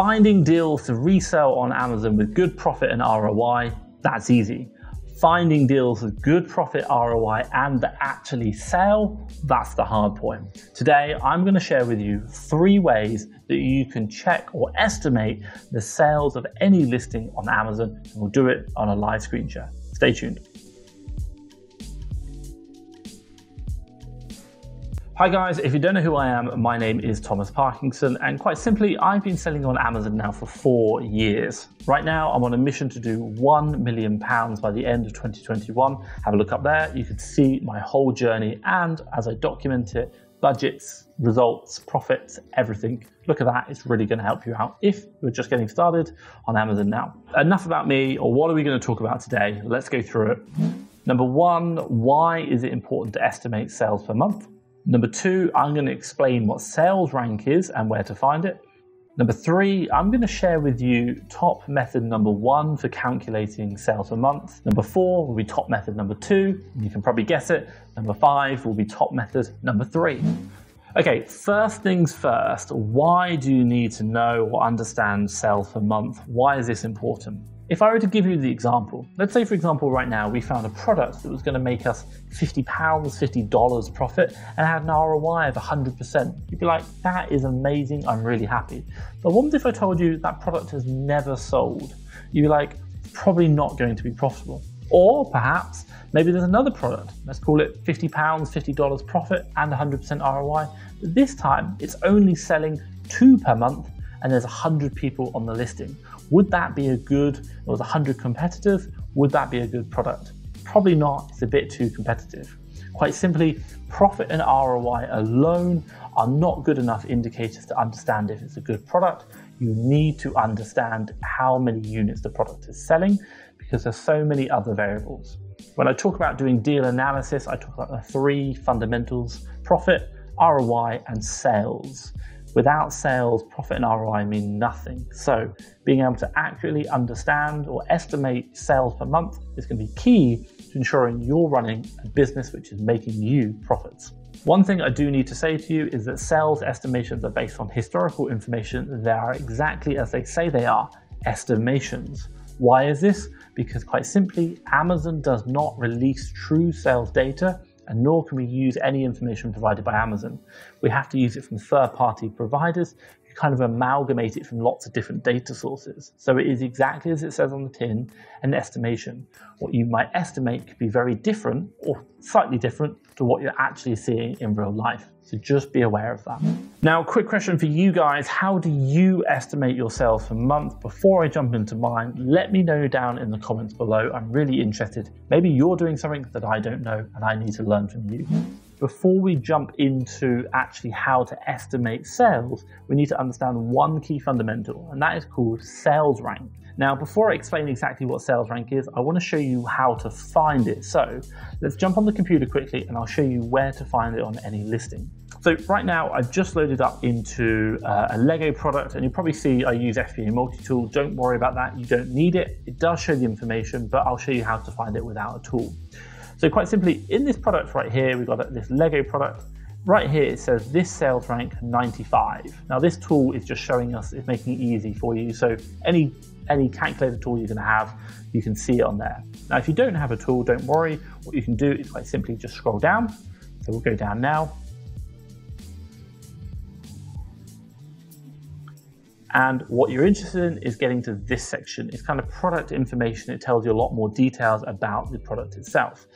Finding deals to resell on Amazon with good profit and ROI, that's easy. Finding deals with good profit ROI and that actually sell, that's the hard point. Today, I'm going to share with you three ways that you can check or estimate the sales of any listing on Amazon, and we'll do it on a live screen share. Stay tuned. Hi guys, if you don't know who I am, my name is Thomas Parkinson, and quite simply, I've been selling on Amazon now for four years. Right now, I'm on a mission to do one million pounds by the end of 2021. Have a look up there, you can see my whole journey, and as I document it, budgets, results, profits, everything. Look at that, it's really going to help you out if you're just getting started on Amazon now. Enough about me, or what are we going to talk about today? Let's go through it. Number one, why is it important to estimate sales per month? Number two, I'm going to explain what sales rank is and where to find it. Number three, I'm going to share with you top method number one for calculating sales per month. Number four will be top method number two. You can probably guess it. Number five will be top method number three. Okay, first things first, why do you need to know or understand sales per month? Why is this important? If I were to give you the example, let's say for example right now we found a product that was going to make us £50, $50 profit and had an ROI of 100%. You'd be like, that is amazing, I'm really happy. But what if I told you that product has never sold? You'd be like, probably not going to be profitable. Or perhaps maybe there's another product, let's call it £50, $50 profit and 100% ROI. But this time it's only selling two per month and there's 100 people on the listing. Would that be a good, it was 100 competitors, would that be a good product? Probably not, it's a bit too competitive. Quite simply, profit and ROI alone are not good enough indicators to understand if it's a good product. You need to understand how many units the product is selling because there's so many other variables. When I talk about doing deal analysis, I talk about the three fundamentals profit, ROI, and sales. Without sales, profit and ROI mean nothing. So, being able to accurately understand or estimate sales per month is going to be key to ensuring you're running a business which is making you profits. One thing I do need to say to you is that sales estimations are based on historical information. They are exactly as they say they are estimations. Why is this? Because quite simply, Amazon does not release true sales data and nor can we use any information provided by Amazon. We have to use it from third party providers who kind of amalgamate it from lots of different data sources. So it is exactly as it says on the tin an estimation. What you might estimate could be very different or slightly different to what you're actually seeing in real life. So just be aware of that. Now, quick question for you guys. How do you estimate your sales per month? Before I jump into mine, let me know down in the comments below. I'm really interested. Maybe you're doing something that I don't know and I need to learn from you. Before we jump into actually how to estimate sales, we need to understand one key fundamental, and that is called sales rank. Now, before I explain exactly what sales rank is, I want to show you how to find it. So let's jump on the computer quickly and I'll show you where to find it on any listing. So right now I've just loaded up into uh, a Lego product and you'll probably see I use FBA multi-tool. Don't worry about that, you don't need it. It does show the information, but I'll show you how to find it without a tool. So quite simply, in this product right here, we've got this Lego product. Right here it says this sales rank 95. Now this tool is just showing us, it's making it easy for you. So any any calculator tool you're to have, you can see it on there. Now, if you don't have a tool, don't worry. What you can do is quite simply just scroll down. So we'll go down now. And what you're interested in is getting to this section. It's kind of product information. It tells you a lot more details about the product itself.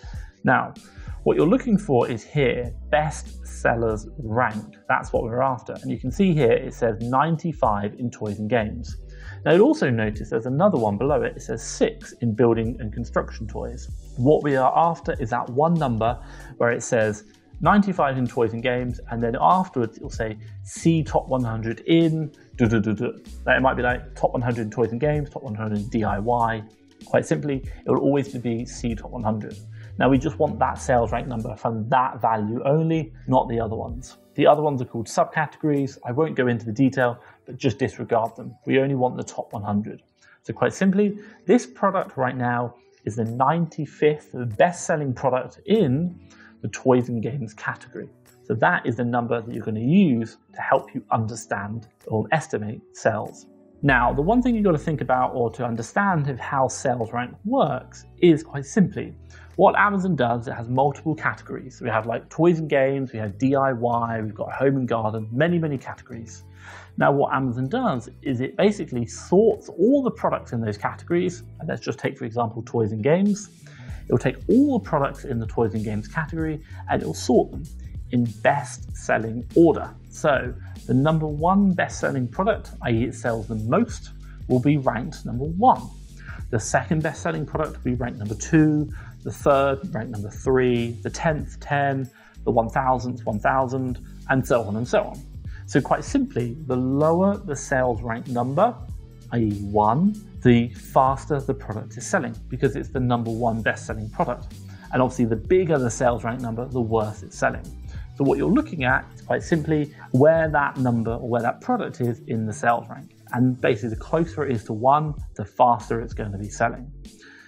Now, what you're looking for is here, best sellers ranked. That's what we're after. And you can see here, it says 95 in toys and games. Now you'll also notice there's another one below it. It says six in building and construction toys. What we are after is that one number where it says 95 in toys and games, and then afterwards it'll say see top 100 in. Duh, duh, duh, it might be like top 100 in toys and games, top 100 in DIY. Quite simply, it will always be C top 100. Now we just want that sales rank number from that value only, not the other ones. The other ones are called subcategories. I won't go into the detail, but just disregard them. We only want the top 100. So quite simply, this product right now is the 95th best-selling product in the toys and games category. So that is the number that you're going to use to help you understand or estimate sales. Now, the one thing you've got to think about or to understand of how sales rank works is quite simply what Amazon does, it has multiple categories. We have like toys and games, we have DIY, we've got home and garden, many, many categories. Now, what Amazon does is it basically sorts all the products in those categories. And let's just take, for example, toys and games. It will take all the products in the toys and games category and it will sort them in best selling order. So, the number one best selling product, i.e., it sells the most, will be ranked number one. The second best selling product will be ranked number two the third ranked number three, the 10th 10, the 1000th 1000, and so on and so on. So quite simply, the lower the sales rank number, i.e. one, the faster the product is selling because it's the number one best selling product. And obviously the bigger the sales rank number, the worse it's selling. So what you're looking at is quite simply where that number or where that product is in the sales rank. And basically the closer it is to one, the faster it's going to be selling.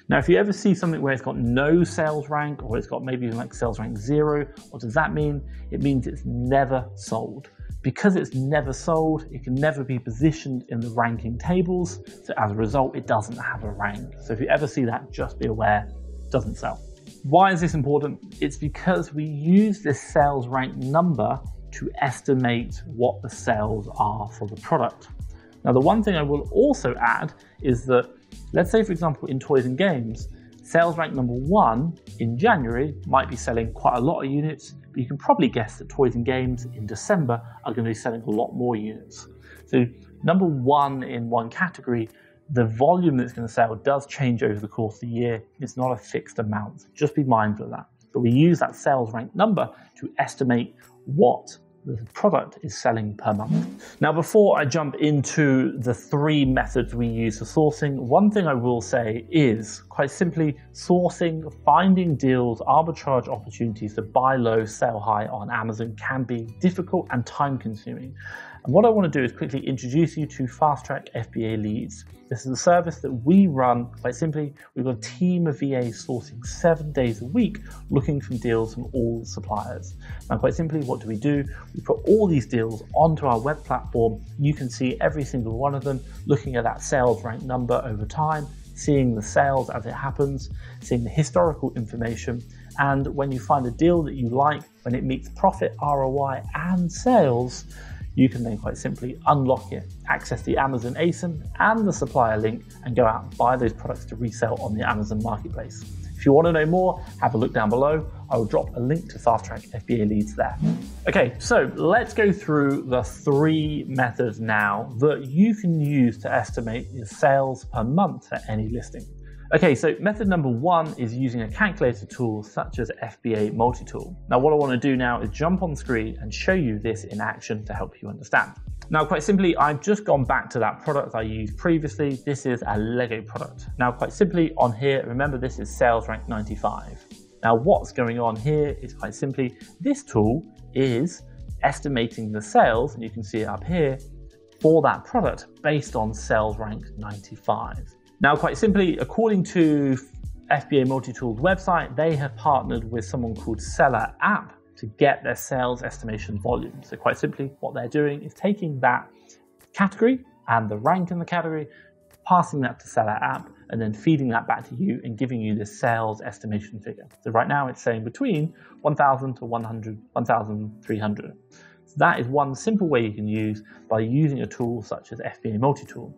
Now, if you ever see something where it's got no sales rank or it's got maybe even like sales rank zero, what does that mean? It means it's never sold. Because it's never sold, it can never be positioned in the ranking tables. So as a result, it doesn't have a rank. So if you ever see that, just be aware, doesn't sell. Why is this important? It's because we use this sales rank number to estimate what the sales are for the product. Now, the one thing I will also add is that Let's say, for example, in toys and games, sales rank number one in January might be selling quite a lot of units, but you can probably guess that toys and games in December are going to be selling a lot more units. So, number one in one category, the volume that's going to sell does change over the course of the year. It's not a fixed amount. Just be mindful of that. But we use that sales rank number to estimate what the product is selling per month. Now, before I jump into the three methods we use for sourcing, one thing I will say is quite simply sourcing, finding deals, arbitrage opportunities to buy low, sell high on Amazon can be difficult and time consuming. And what I want to do is quickly introduce you to Fast Track FBA Leads. This is a service that we run quite simply. We've got a team of VAs sourcing seven days a week looking for deals from all suppliers. Now, quite simply, what do we do? We put all these deals onto our web platform. You can see every single one of them, looking at that sales rank number over time, seeing the sales as it happens, seeing the historical information. And when you find a deal that you like, when it meets profit, ROI, and sales, you can then quite simply unlock it, access the Amazon ASIN and the supplier link, and go out and buy those products to resell on the Amazon marketplace. If you want to know more, have a look down below. I will drop a link to Fast Track FBA leads there. Okay, so let's go through the three methods now that you can use to estimate your sales per month for any listing. Okay, so method number one is using a calculator tool such as FBA Multitool. Now what I want to do now is jump on screen and show you this in action to help you understand. Now quite simply, I've just gone back to that product I used previously. This is a Lego product. Now quite simply on here, remember this is sales rank 95. Now what's going on here is quite simply, this tool is estimating the sales, and you can see it up here, for that product based on sales rank 95. Now, quite simply, according to FBA Multitool's website, they have partnered with someone called SellerApp to get their sales estimation volume. So, quite simply, what they're doing is taking that category and the rank in the category, passing that to SellerApp, and then feeding that back to you and giving you the sales estimation figure. So, right now it's saying between 1,000 to 100, 1,300. So, that is one simple way you can use by using a tool such as FBA Multitool.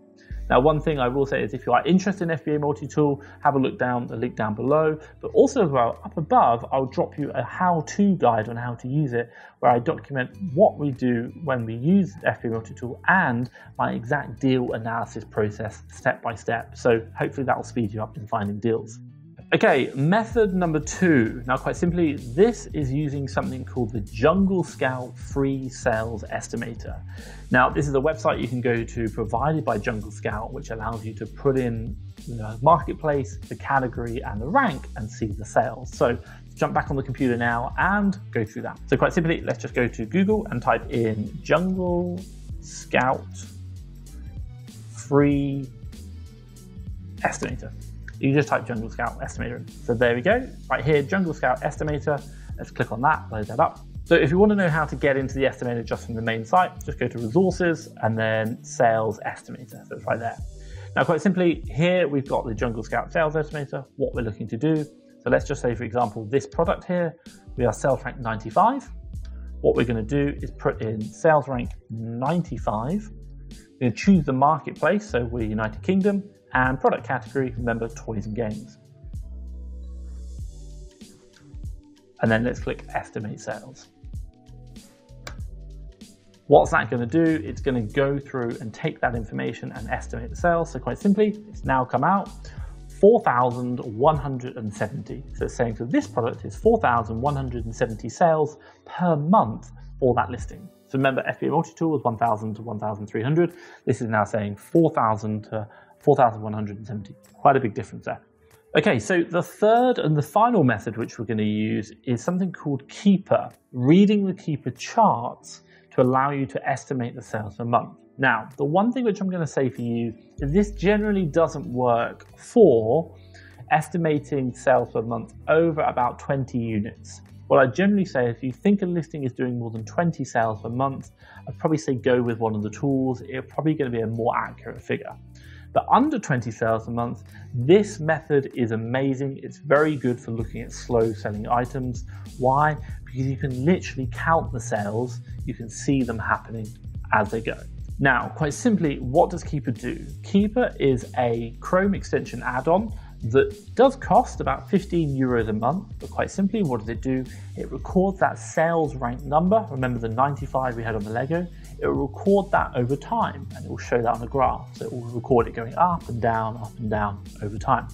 Now, one thing I will say is if you are interested in FBA Multi-Tool, have a look down the link down below. But also as well, up above, I'll drop you a how-to guide on how to use it, where I document what we do when we use FBA Multi-Tool and my exact deal analysis process step by step. So hopefully that will speed you up in finding deals. Okay, method number two. Now, quite simply, this is using something called the Jungle Scout Free Sales Estimator. Now, this is a website you can go to provided by Jungle Scout, which allows you to put in the marketplace, the category, and the rank and see the sales. So, jump back on the computer now and go through that. So, quite simply, let's just go to Google and type in Jungle Scout Free Estimator you just type Jungle Scout Estimator. So there we go. Right here, Jungle Scout Estimator. Let's click on that, load that up. So if you want to know how to get into the estimator just from the main site, just go to resources and then sales estimator. So it's right there. Now, quite simply, here we've got the Jungle Scout sales estimator, what we're looking to do. So let's just say, for example, this product here, we are sales rank 95. What we're going to do is put in sales rank 95. We're going to choose the marketplace, so we're United Kingdom, and product category, remember, toys and games. And then let's click estimate sales. What's that going to do? It's going to go through and take that information and estimate the sales. So quite simply, it's now come out 4,170. So it's saying for this product is 4,170 sales per month for that listing. So remember, FBA multi-tool was 1,000 to 1,300. This is now saying 4,000 to 4,170. Quite a big difference there. Okay, so the third and the final method which we're going to use is something called Keepa, reading the Keepa charts to allow you to estimate the sales per month. Now, the one thing which I'm going to say for you is this generally doesn't work for estimating sales per month over about 20 units. What I generally say, if you think a listing is doing more than 20 sales per month, I'd probably say go with one of the tools. It's probably going to be a more accurate figure. But under 20 sales a month, this method is amazing. It's very good for looking at slow selling items. Why? Because you can literally count the sales, you can see them happening as they go. Now, quite simply, what does Keepa do? Keepa is a Chrome extension add on that does cost about 15 euros a month, but quite simply, what does it do? It records that sales rank number. Remember the 95 we had on the Lego? It will record that over time and it will show that on the graph. So it will record it going up and down, up and down over time.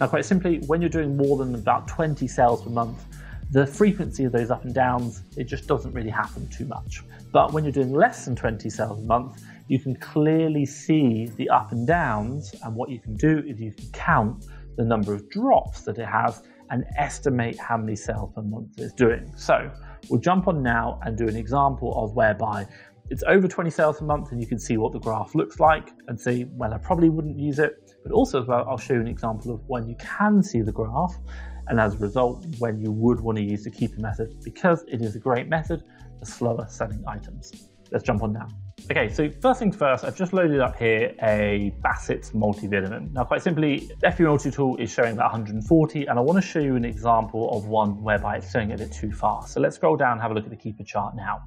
Now, quite simply, when you're doing more than about 20 sales per month, the frequency of those up and downs, it just doesn't really happen too much. But when you're doing less than 20 sales a month, you can clearly see the up and downs. And what you can do is you can count the number of drops that it has and estimate how many sales per month it's doing. So we'll jump on now and do an example of whereby it's over 20 sales a month and you can see what the graph looks like and see, well, I probably wouldn't use it. But also as well, I'll show you an example of when you can see the graph and as a result, when you would want to use the Keepa method because it is a great method for slower selling items. Let's jump on now. Okay, so first things first, I've just loaded up here a Bassett's multivitamin. Now, quite simply, FBA multi-tool is showing about 140, and I want to show you an example of one whereby it's showing a bit too fast. So let's scroll down and have a look at the Keepa chart now.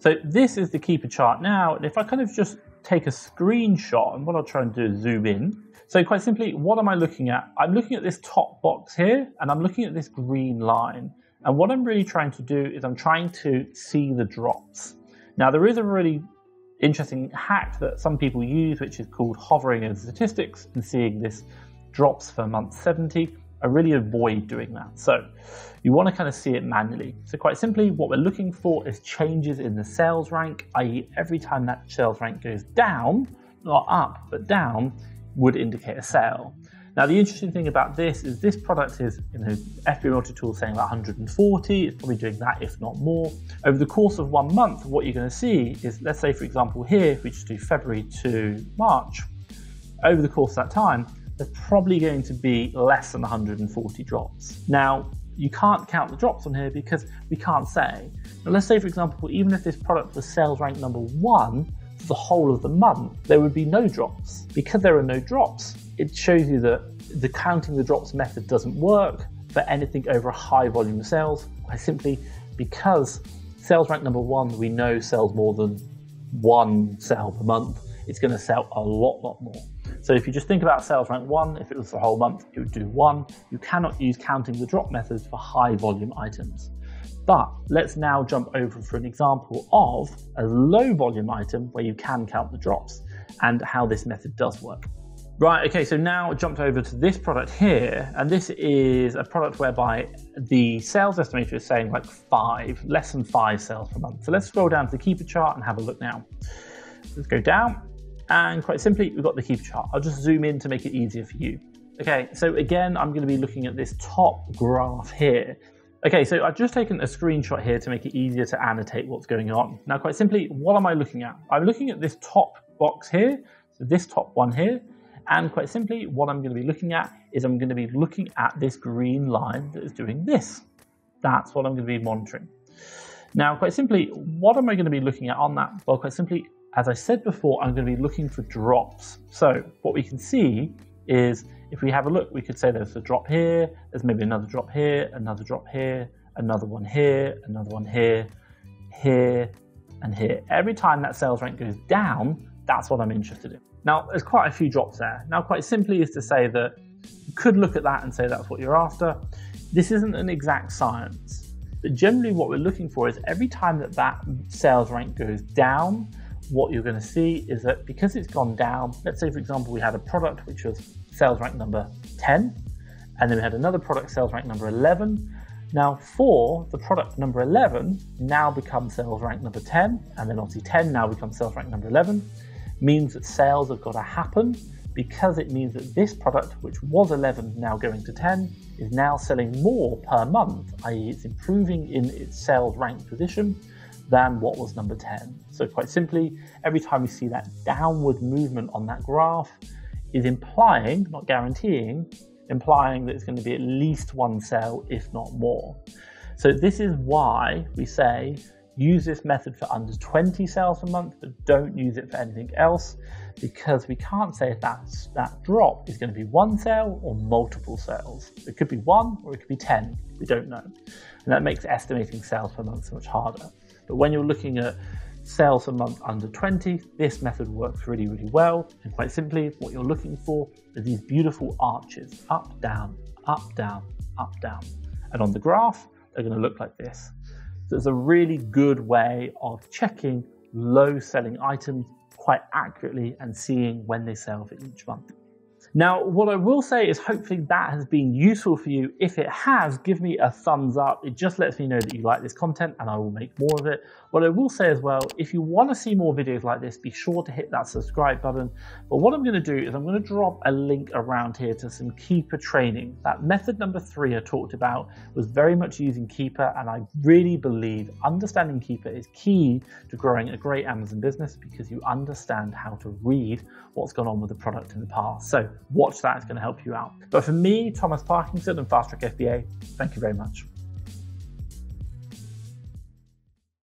So this is the Keepa chart now, and if I kind of just take a screenshot, and what I'll try and do is zoom in. So quite simply, what am I looking at? I'm looking at this top box here, and I'm looking at this green line. And what I'm really trying to do is I'm trying to see the drops. Now, there is a really interesting hack that some people use, which is called hovering in statistics and seeing this drops for month 70. I really avoid doing that. So you want to kind of see it manually. So quite simply, what we're looking for is changes in the sales rank, i.e. every time that sales rank goes down, not up, but down, would indicate a sale. Now, the interesting thing about this is this product is, you know, FBA multi-tool saying about 140, it's probably doing that, if not more. Over the course of one month, what you're going to see is, let's say, for example, here, if we just do February to March, over the course of that time, there's probably going to be less than 140 drops. Now, you can't count the drops on here because we can't say. Now, let's say, for example, even if this product was sales rank number one for the whole of the month, there would be no drops. Because there are no drops, it shows you that the counting the drops method doesn't work for anything over a high volume of sales, simply because sales rank number one we know sells more than one sale per month. It's going to sell a lot, lot more. So if you just think about sales rank one, if it was the whole month, it would do one. You cannot use counting the drop methods for high volume items. But let's now jump over for an example of a low volume item where you can count the drops and how this method does work. Right, okay, so now jumped over to this product here, and this is a product whereby the sales estimator is saying like five, less than five sales per month. So let's scroll down to the Keepa chart and have a look now. Let's go down, and quite simply, we've got the Keepa chart. I'll just zoom in to make it easier for you. Okay, so again, I'm gonna be looking at this top graph here. Okay, so I've just taken a screenshot here to make it easier to annotate what's going on. Now, quite simply, what am I looking at? I'm looking at this top box here, so this top one here, and quite simply, what I'm going to be looking at is I'm going to be looking at this green line that is doing this. That's what I'm going to be monitoring. Now, quite simply, what am I going to be looking at on that? Well, quite simply, as I said before, I'm going to be looking for drops. So what we can see is if we have a look, we could say there's a drop here, there's maybe another drop here, another drop here, another one here, another one here, here, and here. Every time that sales rank goes down, that's what I'm interested in. Now, there's quite a few drops there. Now, quite simply is to say that you could look at that and say that's what you're after. This isn't an exact science, but generally what we're looking for is every time that that sales rank goes down, what you're going to see is that because it's gone down, let's say for example we had a product which was sales rank number 10, and then we had another product sales rank number 11. Now for the product number 11 now becomes sales rank number 10, and then obviously 10 now becomes sales rank number 11, means that sales have got to happen because it means that this product, which was 11 now going to 10, is now selling more per month, i.e., it's improving in its sales rank position than what was number 10. So, quite simply, every time we see that downward movement on that graph, is implying, not guaranteeing, implying that it's going to be at least one sale, if not more. So, this is why we say use this method for under 20 sales a month, but don't use it for anything else because we can't say if that's, that drop is going to be one sale or multiple sales. It could be one or it could be 10. We don't know. And that makes estimating sales per month so much harder. But when you're looking at sales per month under 20, this method works really, really well. And quite simply, what you're looking for are these beautiful arches up, down, up, down, up, down. And on the graph, they're going to look like this. So it's a really good way of checking low selling items quite accurately and seeing when they sell for each month. Now, what I will say is hopefully that has been useful for you. If it has, give me a thumbs up. It just lets me know that you like this content and I will make more of it. What I will say as well, if you want to see more videos like this, be sure to hit that subscribe button. But what I'm going to do is I'm going to drop a link around here to some Keepa training. That method number three I talked about was very much using Keepa and I really believe understanding Keepa is key to growing a great Amazon business because you understand how to read what's gone on with the product in the past. So watch that, it's going to help you out. But for me, Thomas Parkinson and Fast Track FBA, thank you very much.